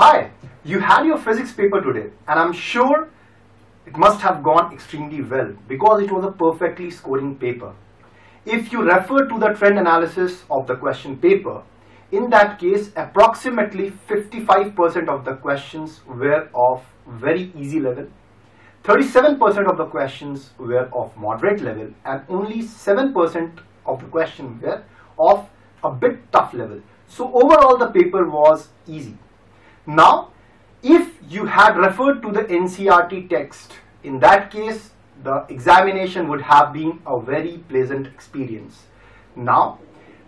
Hi, you had your physics paper today and I'm sure it must have gone extremely well because it was a perfectly scoring paper. If you refer to the trend analysis of the question paper, in that case approximately 55% of the questions were of very easy level, 37% of the questions were of moderate level and only 7% of the questions were of a bit tough level. So overall the paper was easy. Now, if you had referred to the NCERT text, in that case, the examination would have been a very pleasant experience. Now,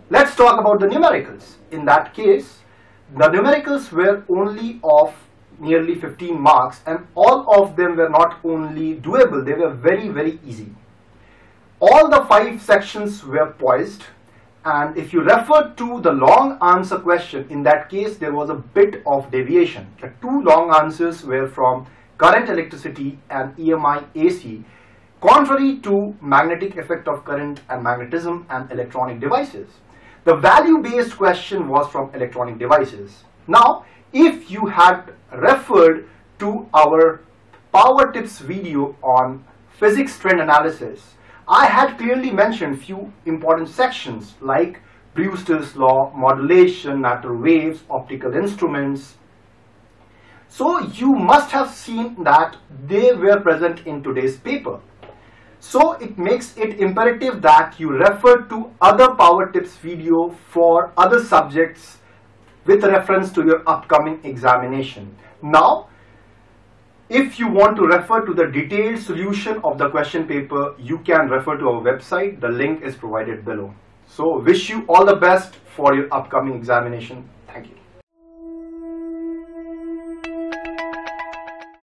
let's talk about the numericals. In that case, the numericals were only of nearly 15 marks and all of them were not only doable, they were very, very easy. All the five sections were poised and if you refer to the long answer question, in that case there was a bit of deviation. The two long answers were from current electricity and EMI AC, contrary to magnetic effect of current and magnetism and electronic devices. The value-based question was from electronic devices. Now, if you had referred to our power tips video on physics trend analysis, I had clearly mentioned few important sections like Brewster's law, modulation, natural waves, optical instruments. So you must have seen that they were present in today's paper. So it makes it imperative that you refer to other power tips video for other subjects with reference to your upcoming examination. Now if you want to refer to the detailed solution of the question paper, you can refer to our website. The link is provided below. So wish you all the best for your upcoming examination.